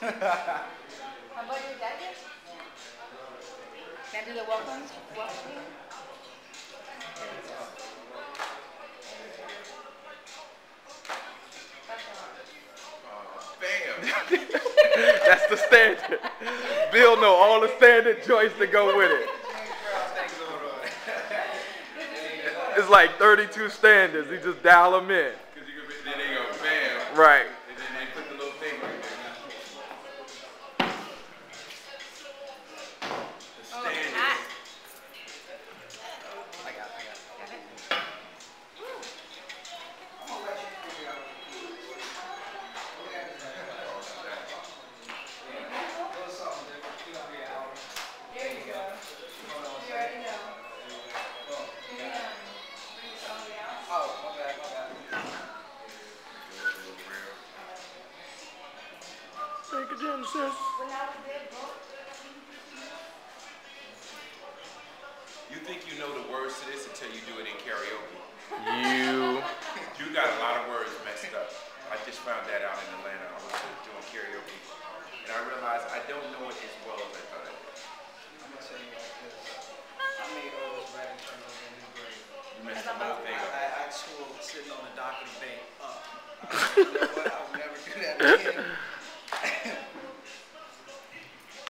How about your jacket? Can I do the welcome? Welcome. Bam. That's the standard. Bill know all the standard joints to go with it. It's like 32 standards. He just dial them in. Because Take sis. You think you know the words to this until you do it in karaoke. You. You got a lot of words messed up. I just found that out in Atlanta. I was doing karaoke. And I realized I don't know it as well as I thought I did. I'm gonna tell you like this. I made Otis Redding turn over a new grade. You messed the whole thing I, up. I, I school sitting on the dock of the bay up. I was like, you know what?